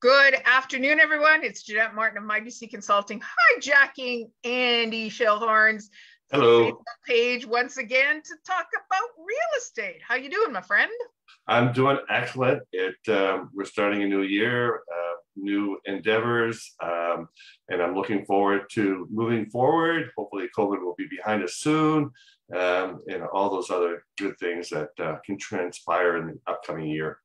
Good afternoon, everyone. It's Jeanette Martin of MyBC Consulting, hijacking Andy Schildhorn's Hello. page once again to talk about real estate. How you doing, my friend? I'm doing excellent. It um, we're starting a new year, uh, new endeavors, um, and I'm looking forward to moving forward. Hopefully, COVID will be behind us soon, um, and all those other good things that uh, can transpire in the upcoming year.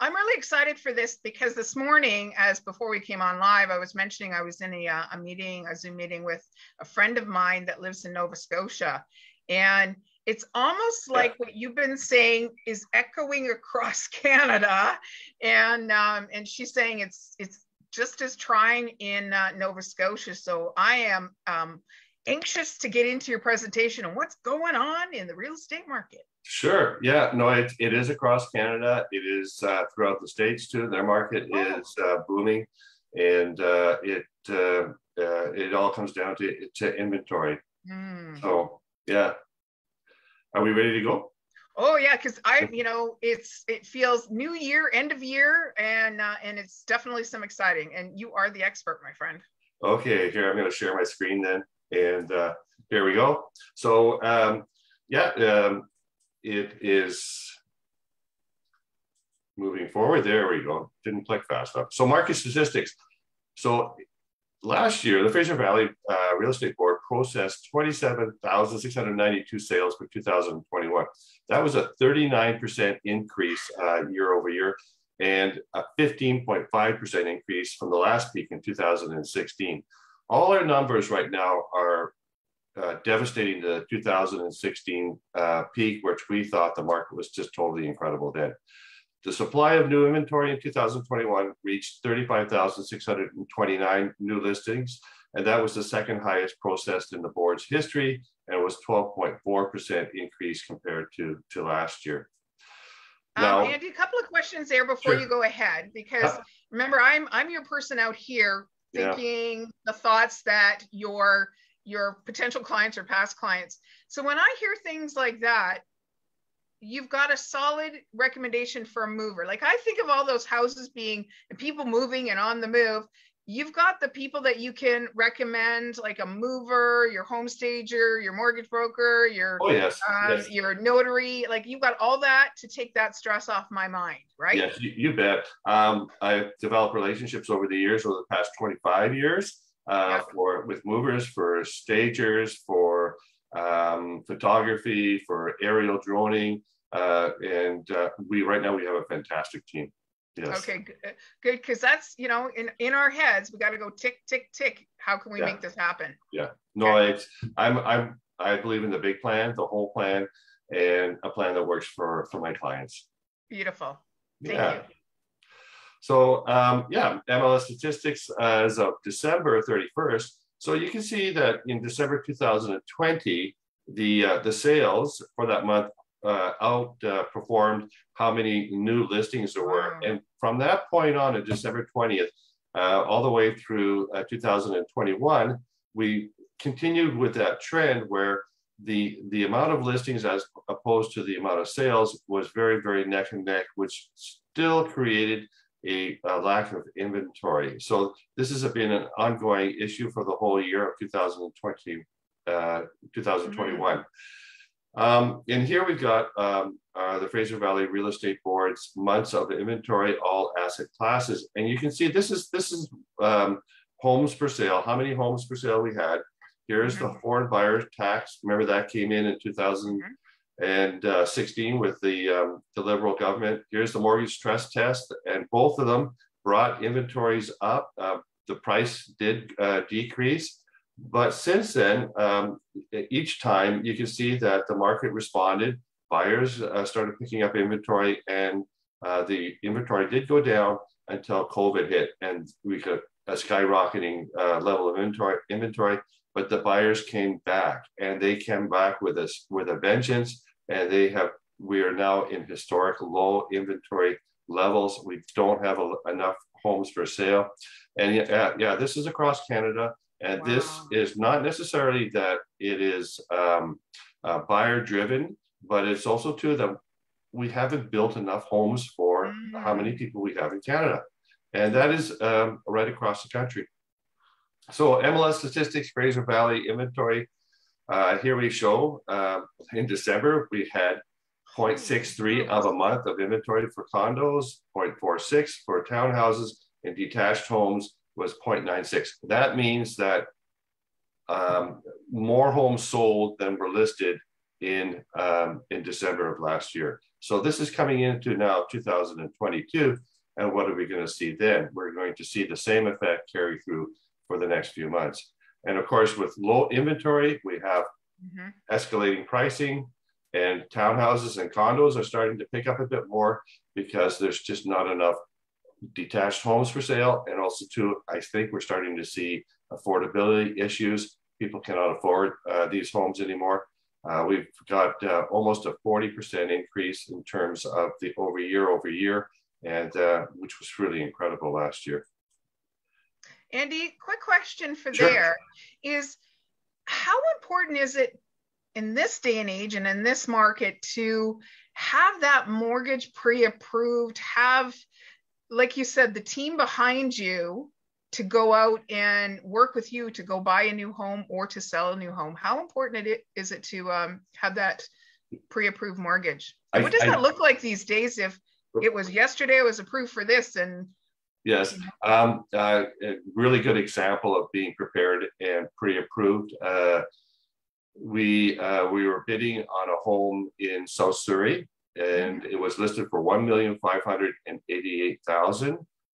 I'm really excited for this because this morning, as before we came on live, I was mentioning I was in a, uh, a meeting, a Zoom meeting with a friend of mine that lives in Nova Scotia. And it's almost like what you've been saying is echoing across Canada. And um, and she's saying it's it's just as trying in uh, Nova Scotia. So I am um, anxious to get into your presentation and what's going on in the real estate market. Sure. Yeah. No, it, it is across Canada. It is uh, throughout the states too. Their market is uh, booming, and uh, it uh, uh, it all comes down to to inventory. Mm. So yeah, are we ready to go? Oh yeah, because I, you know, it's it feels new year, end of year, and uh, and it's definitely some exciting. And you are the expert, my friend. Okay, here I'm going to share my screen then, and here we go. So um, yeah. Um, it is moving forward. There we go. Didn't click fast enough. So market statistics. So last year, the Fraser Valley uh, Real Estate Board processed 27,692 sales for 2021. That was a 39% increase uh, year over year and a 15.5% increase from the last peak in 2016. All our numbers right now are uh, devastating the 2016 uh, peak, which we thought the market was just totally incredible then. The supply of new inventory in 2021 reached 35,629 new listings, and that was the second highest processed in the board's history, and was 12.4% increase compared to, to last year. Um, now, um, Andy, a couple of questions there before sure. you go ahead, because uh, remember, I'm I'm your person out here thinking yeah. the thoughts that your your potential clients or past clients. So when I hear things like that, you've got a solid recommendation for a mover. Like I think of all those houses being and people moving and on the move. You've got the people that you can recommend, like a mover, your home stager, your mortgage broker, your oh, yes. Um, yes. your notary. Like you've got all that to take that stress off my mind, right? Yes, you, you bet. Um, I've developed relationships over the years, over the past 25 years uh, for with movers, for stagers, for um, photography, for aerial droning, uh, and uh, we right now we have a fantastic team. Yes. Okay, good, because that's you know in in our heads we got to go tick tick tick. How can we yeah. make this happen? Yeah, no, okay. it's I'm I'm I believe in the big plan, the whole plan, and a plan that works for for my clients. Beautiful. Thank yeah. you. So um, yeah, MLS statistics as of December 31st. So you can see that in December 2020, the uh, the sales for that month uh, outperformed how many new listings there were. And from that point on to December 20th, uh, all the way through uh, 2021, we continued with that trend where the the amount of listings as opposed to the amount of sales was very very neck and neck, which still created a, a, lack of inventory. So this has been an ongoing issue for the whole year of 2020, uh, 2021. Mm-hmm. Um, and here we've got um, uh, the Fraser Valley Real Estate Board's months of inventory, all asset classes. And you can see this is this is um, homes for sale, how many homes for sale we had. Here's mm-hmm. the foreign buyer tax. Remember that came in in 2000, mm-hmm and uh, 16 with the, um, the Liberal government. Here's the mortgage stress test, and both of them brought inventories up. Uh, the price did uh, decrease, but since then, um, each time you can see that the market responded. Buyers uh, started picking up inventory, and uh, the inventory did go down until COVID hit, and we got a skyrocketing uh, level of inventory. Inventory, but the buyers came back, and they came back with us with a vengeance and they have we are now in historic low inventory levels. We don't have a, enough homes for sale, and yeah, yeah, this is across Canada, and wow. this is not necessarily that it is um, uh, buyer driven, but it's also too that we haven't built enough homes for mm. how many people we have in Canada. And that is um, right across the country. So MLS statistics, Fraser Valley inventory. Uh, here we show uh, in December, we had 0.63 of a month of inventory for condos, 0.46 for townhouses, and detached homes was 0.96. That means that um, more homes sold than were listed in um, in December of last year. So this is coming into now 2022, and what are we going to see then? We're going to see the same effect carry through for the next few months. And of course, with low inventory, we have mm-hmm. escalating pricing, and townhouses and condos are starting to pick up a bit more because there's just not enough detached homes for sale. And also, too, I think we're starting to see affordability issues. People cannot afford uh, these homes anymore. Uh, we've got uh, almost a 40% increase in terms of the over year over year, and uh, which was really incredible last year. Andy, quick question for sure. there is how important is it in this day and age and in this market to have that mortgage pre-approved, have, like you said, the team behind you to go out and work with you to go buy a new home or to sell a new home. How important it is it to um, have that pre-approved mortgage? I, what does I, that look like these days? If it was yesterday, it was approved for this, and yes, um, uh, a really good example of being prepared and pre-approved. Uh, we uh, we were bidding on a home in South Surrey, and it was listed for one million five hundred and eighty-eight thousand.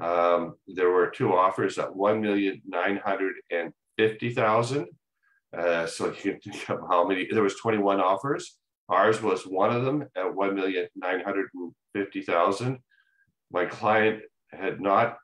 Um, there were two offers at one million nine hundred and fifty thousand. Uh, so you can think of how many. There was twenty-one offers. Ours was one of them at one million nine hundred and fifty thousand. My client had not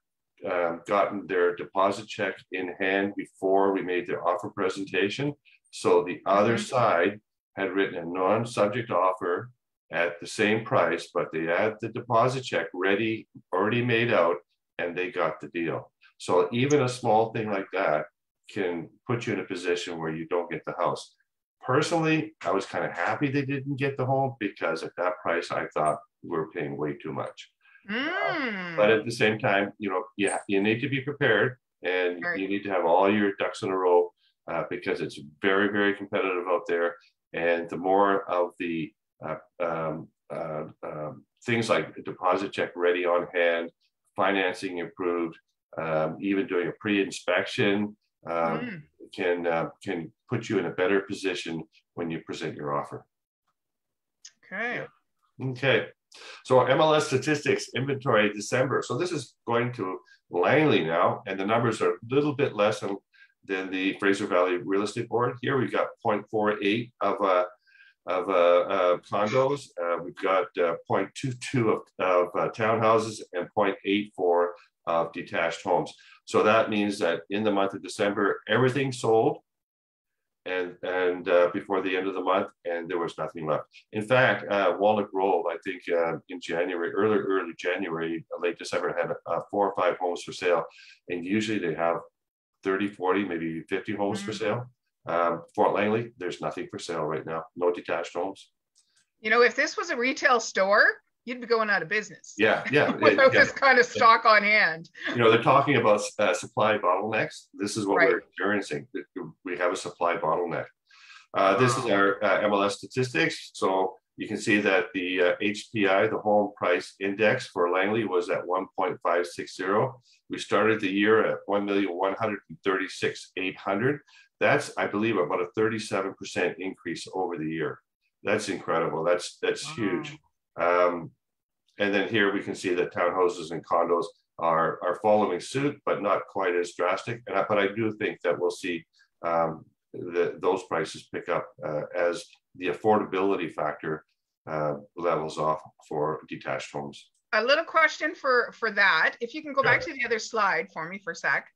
um, gotten their deposit check in hand before we made their offer presentation. So the other mm-hmm. side had written a non-subject offer at the same price, but they had the deposit check ready, already made out, and they got the deal. So even a small thing like that can put you in a position where you don't get the house. Personally, I was kind of happy they didn't get the home because at that price, I thought we are paying way too much. Mm. Uh, but at the same time, you know, you, you need to be prepared and you need to have all your ducks in a row uh, because it's very, very competitive out there. And the more of the uh, um, uh, um, things like a deposit check ready on hand, financing improved, um, even doing a pre-inspection mm. can uh, can put you in a better position when you present your offer. Okay. Okay. So MLS statistics inventory December. So this is going to Langley now, and the numbers are a little bit less than than the Fraser Valley Real Estate Board. Here we've got 0.48 of uh, of uh, uh, condos. Uh, we've got uh, 0.22 of, of uh, townhouses and 0.84 of detached homes. So that means that in the month of December, everything sold and and uh, before the end of the month, and there was nothing left. In fact, uh, Walnut Grove, I think uh, in January, early early January, late December, had four or five homes for sale, and usually they have 30, 40, maybe 50 homes mm-hmm. for sale. Um, Fort Langley, there's nothing for sale right now. No detached homes. You know, if this was a retail store, you'd be going out of business. Yeah, yeah. Without yeah, this kind of stock on hand. You know, they're talking about uh, supply bottlenecks. This is what right. we're experiencing. We have a supply bottleneck. Uh, this is our uh, MLS statistics. So you can see that the uh, HPI, the home price index for Langley was at 1.560. We started the year at 1,136,800. That's, I believe, about a 37% increase over the year. That's incredible. That's that's wow. huge. Um, and then here we can see that townhouses and condos are, are following suit, but not quite as drastic. And I, but I do think that we'll see um, the, those prices pick up uh, as the affordability factor uh, levels off for detached homes. A little question for, for that. If you can go back to the other slide for me for a sec.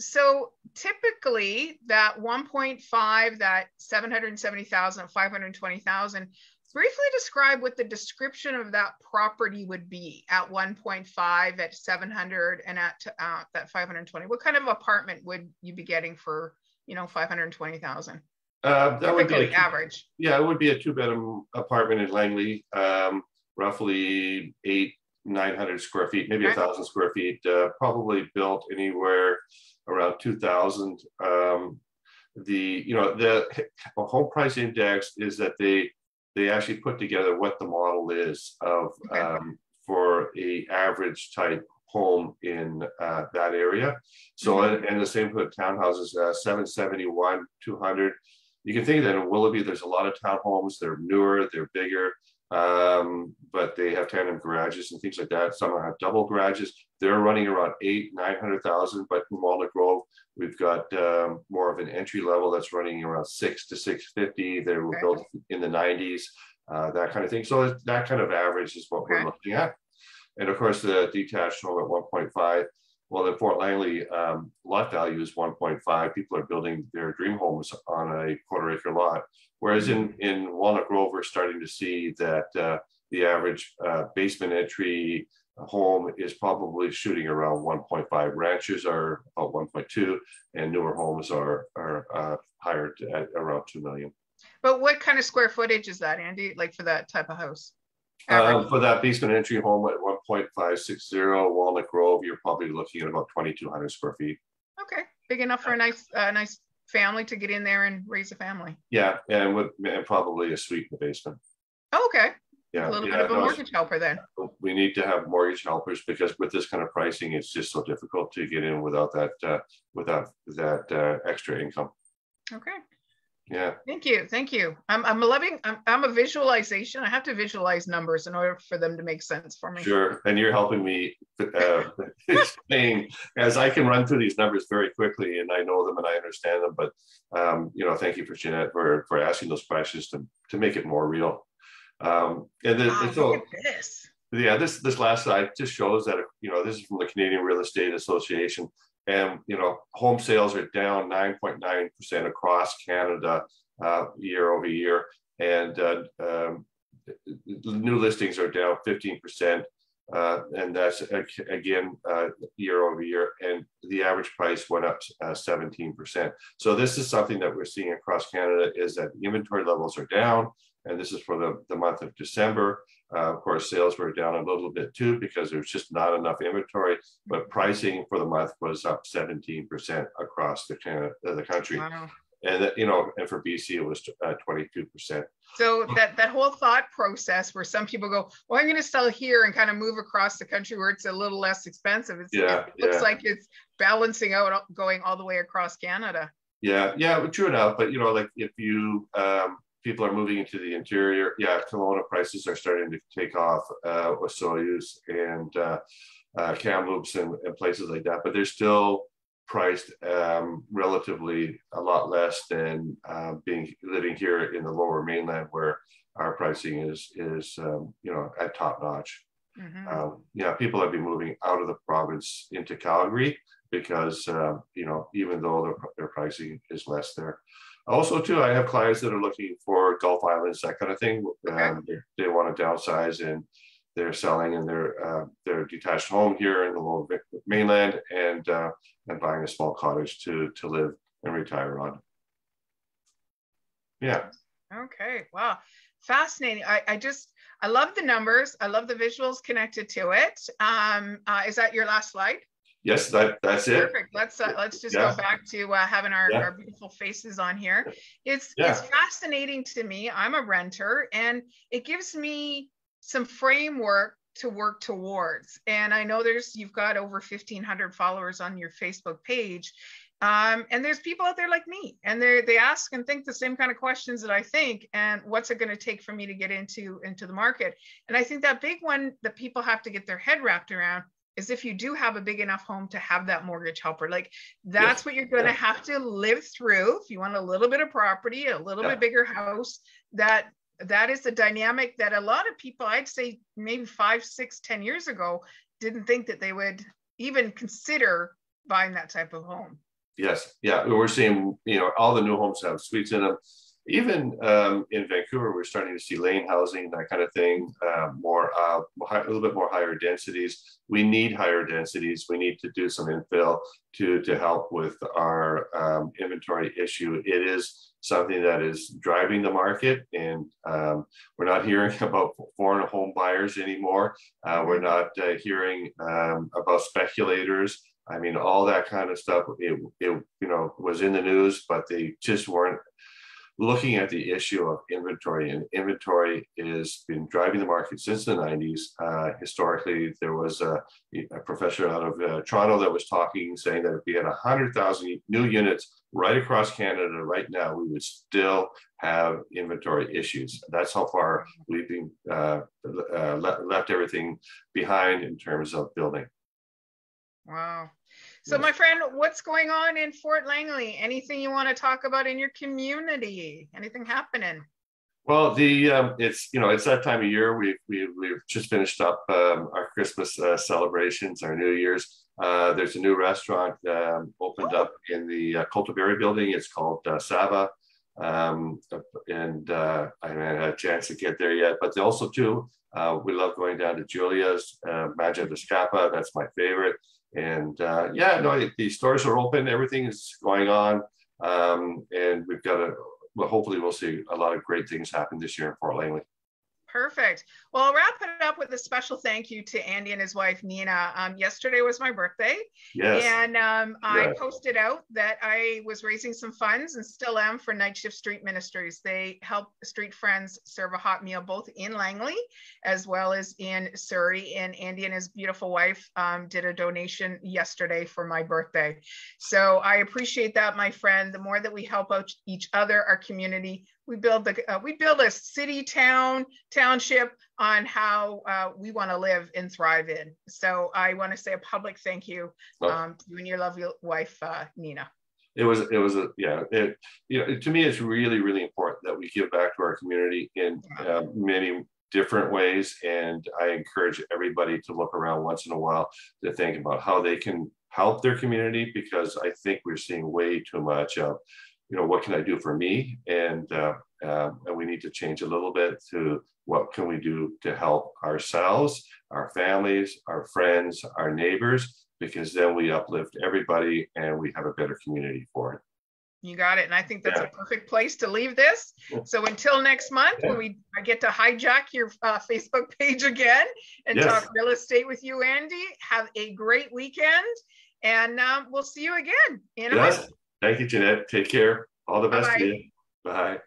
So typically that 1.5, that 770,000, 520,000, briefly describe what the description of that property would be at 1.5 at 700 and at uh, that 520 what kind of apartment would you be getting for you know 520000 uh, that would be a, average yeah it would be a two bedroom apartment in langley um, roughly eight 900 square feet, maybe a thousand square feet, uh, probably built anywhere around 2000. Um, the, you know, the home price index is that they, they actually put together what the model is of okay. um, for a average type home in uh, that area. So, mm-hmm. and, the same for the townhouses, uh, 771, 200. You can think that in Willoughby, there's a lot of townhomes. They're newer, they're bigger, um, but they have tandem garages and things like that. Some have double garages. They're running around eight, 900,000, but in Walnut Grove, we've got um, more of an entry level that's running around six to 650. They were okay. built in the 90s, uh, that kind of thing. So that kind of average is what okay. we're looking at. And of course, the detached home at 1.5. Well, the Fort Langley um, lot value is 1.5. People are building their dream homes on a quarter acre lot. Whereas in, in Walnut Grove, we're starting to see that uh, the average uh, basement entry home is probably shooting around 1.5. Ranches are about 1.2, and newer homes are, are uh, higher at around 2 million. But what kind of square footage is that, Andy, like for that type of house? Um, for that basement entry home at 1.560 Walnut Grove, you're probably looking at about 2,200 square feet. Okay, big enough for a nice, uh, nice family to get in there and raise a family. Yeah, and with and probably a suite in the basement. Oh, okay. Yeah, a little yeah, bit of a mortgage helper then. We need to have mortgage helpers because with this kind of pricing, it's just so difficult to get in without that uh, without that uh, extra income. Okay. Yeah. Thank you. Thank you. I'm, I'm loving, I'm, I'm a visualization. I have to visualize numbers in order for them to make sense for me. Sure. And you're helping me uh, explain as I can run through these numbers very quickly and I know them and I understand them. But, um, you know, thank you for Jeanette for, for asking those questions to, to make it more real. Um, and then, wow, so, this. yeah, this, this last slide just shows that, you know, this is from the Canadian Real Estate Association and you know home sales are down 9.9% across Canada uh, year over year, and uh, um, new listings are down 15%, uh, and that's again uh, year over year, and the average price went up 17%. Uh, so this is something that we're seeing across Canada is that inventory levels are down, and this is for the, the month of December. Uh, of course, sales were down a little bit too because there's just not enough inventory, but pricing for the month was up 17% across the, uh, the country. Wow. And that, you know, and for BC it was uh, 22%. So that that whole thought process where some people go, well, I'm going to sell here and kind of move across the country where it's a little less expensive. It's, yeah, it looks yeah. like it's balancing out, going all the way across Canada. Yeah, yeah, true enough. But you know, like if you um, people are moving into the interior. Yeah, Kelowna prices are starting to take off uh, with Osoyoos and uh, uh, Kamloops and, and, places like that, but they're still priced um, relatively a lot less than uh, being living here in the lower mainland where our pricing is is um, you know at top notch. Mm-hmm. Um, yeah, people have been moving out of the province into Calgary because uh, you know even though their, their pricing is less there. Also, too, I have clients that are looking for Gulf Islands, that kind of thing. Okay. Um, they, they, want to downsize and they're selling in their uh, their detached home here in the lower mainland and uh, and buying a small cottage to to live and retire on. Yeah. Okay. Wow. Fascinating. I, I just I love the numbers. I love the visuals connected to it. Um, uh, is that your last slide? Yes, that that's it. Perfect. Let's uh, let's just yeah. go back to uh, having our, yeah. our beautiful faces on here. It's yeah. it's fascinating to me. I'm a renter, and it gives me some framework to work towards. And I know there's you've got over 1,500 followers on your Facebook page. Um, and there's people out there like me, and they they ask and think the same kind of questions that I think. And what's it going to take for me to get into into the market? And I think that big one that people have to get their head wrapped around is if you do have a big enough home to have that mortgage helper like that's yeah. what you're going to yeah. have to live through if you want a little bit of property a little yeah. bit bigger house that that is the dynamic that a lot of people i'd say maybe five six ten years ago didn't think that they would even consider buying that type of home yes yeah we're seeing you know all the new homes have suites in them even um, in Vancouver, we're starting to see lane housing, that kind of thing, uh, more uh, a little bit more higher densities. We need higher densities. We need to do some infill to to help with our um, inventory issue. It is something that is driving the market, and um, we're not hearing about foreign home buyers anymore. Uh, we're not uh, hearing um, about speculators. I mean, all that kind of stuff. It, it you know was in the news, but they just weren't looking at the issue of inventory, and inventory has been driving the market since the 90s. Uh, historically, there was a, a professor out of uh, Toronto that was talking, saying that if we had 100,000 new units right across Canada right now, we would still have inventory issues. That's how far we've been uh, uh left everything behind in terms of building. Wow. So, my friend, what's going on in Fort Langley? Anything you want to talk about in your community? Anything happening? Well, the um, it's you know it's that time of year. We we we've just finished up um, our Christmas uh, celebrations, our New Year's. Uh, there's a new restaurant um, opened oh. up in the uh, Cultivary building. It's called uh, Sava, um, and uh, I haven't had a chance to get there yet. But also too, uh, we love going down to Julia's uh, Magia de Scapa. That's my favorite. And uh, yeah, no, the stores are open. Everything is going on, um, and we've got a. Well, hopefully, we'll see a lot of great things happen this year in Fort Langley. Perfect. Well, I'll wrap it up with a special thank you to Andy and his wife, Nina. Um, yesterday was my birthday. Yes. And um, I posted out that I was raising some funds and still am for Night Shift Street Ministries. They help street friends serve a hot meal both in Langley as well as in Surrey. And Andy and his beautiful wife um, did a donation yesterday for my birthday. So I appreciate that, my friend. The more that we help out each other, our community, we build the uh, we build a city town township on how uh, we want to live and thrive in. So i want to say a public thank you um, to you and your lovely wife uh, nina. It was it was a yeah it you know to me it's really really important that we give back to our community in uh, many different ways. And i encourage everybody to look around once in a while to think about how they can help their community because i think we're seeing way too much of you know, what can I do for me? And, uh, uh, and we need to change a little bit to what can we do to help ourselves, our families, our friends, our neighbors, because then we uplift everybody and we have a better community for it. You got it. And I think that's yeah. a perfect place to leave this. So until next month, yeah. when we I get to hijack your uh, Facebook page again and yes. talk real estate with you, Andy, have a great weekend. And um, we'll see you again in a yes. Thank you, Jeanette. Take care. All the best Bye-bye. to you. Bye.